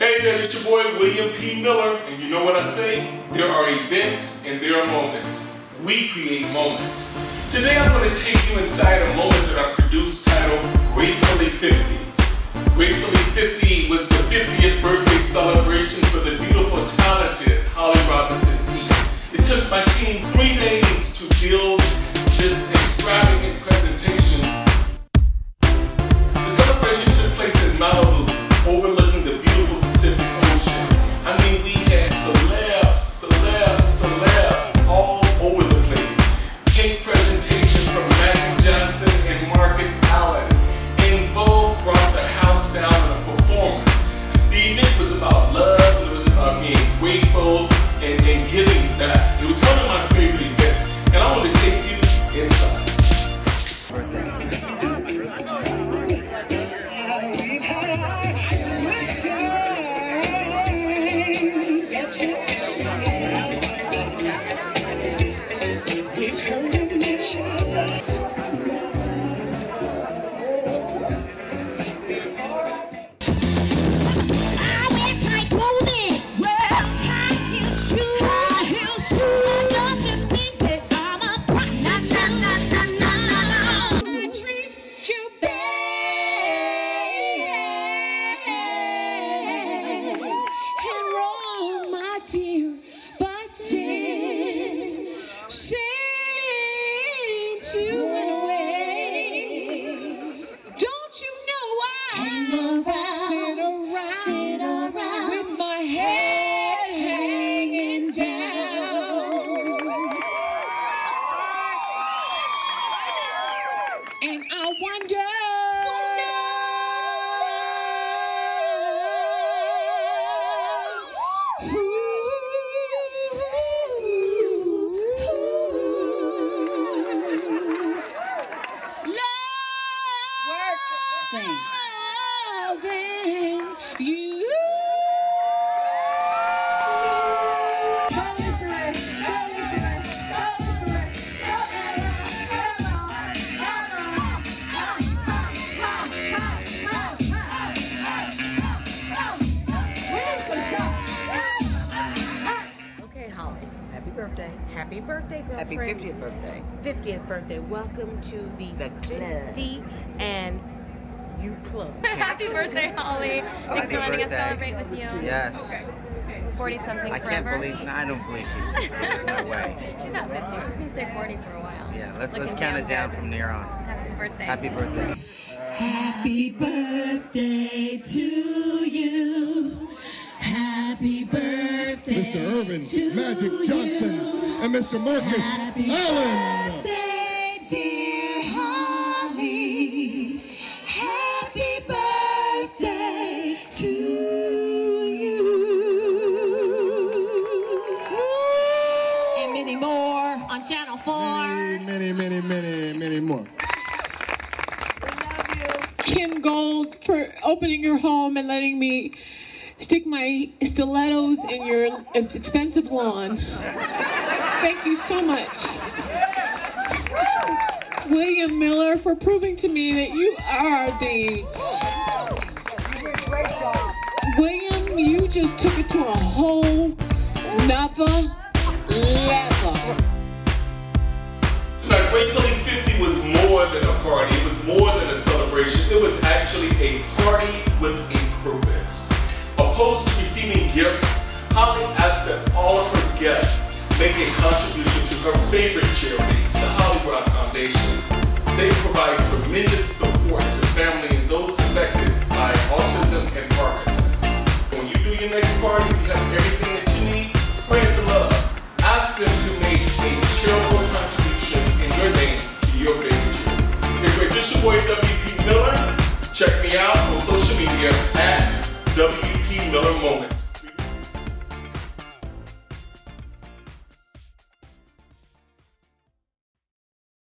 Hey there, it's your boy William P. Miller, and you know what I say? There are events and there are moments. We create moments. Today I'm going to take you inside a moment that I produced titled Gratefully 50. Gratefully 50 was the 50th birthday celebration for the beautiful, talented Holly Robinson Peete. It took my team three days to build this extravagant presentation. The celebration I you went away. Don't you know I hang around, sit around, sit around with my head hanging down, and I wonder. Loving you. Okay, Holly. Happy birthday. Happy birthday, Happy 50th birthday. 50th birthday. Welcome to the, The club. 50 and you club. Happy birthday, Holly. Oh, Thanks for letting us celebrate with you. Yes. 40 something I can't believe. I don't believe she's 50. There's no way. She's not 50. She's going to stay 40 for a while. Yeah, let's Looking let's count it down good. from near on. Happy birthday. Happy birthday. Happy birthday to you. Happy birthday. Mr. Earvin to Magic Johnson you. and Mr. Marcus Happy Allen. Many more on Channel 4. Many, many, many, many more. Kim Gold for opening your home and letting me stick my stilettos in your expensive lawn. Thank you so much. William Miller for proving to me that you are the. William, you just took it to a whole nother Now, Gratefully 50 was more than a party. It was more than a celebration. It was actually a party with a purpose. Opposed to receiving gifts, Holly asked that all of her guests make a contribution to her favorite charity, the HollyRod Foundation. They provide tremendous support to family a charitable contribution in your name to your favorite charity. Okay, great. This your boy WP Miller. Check me out on social media at WP Miller Moments.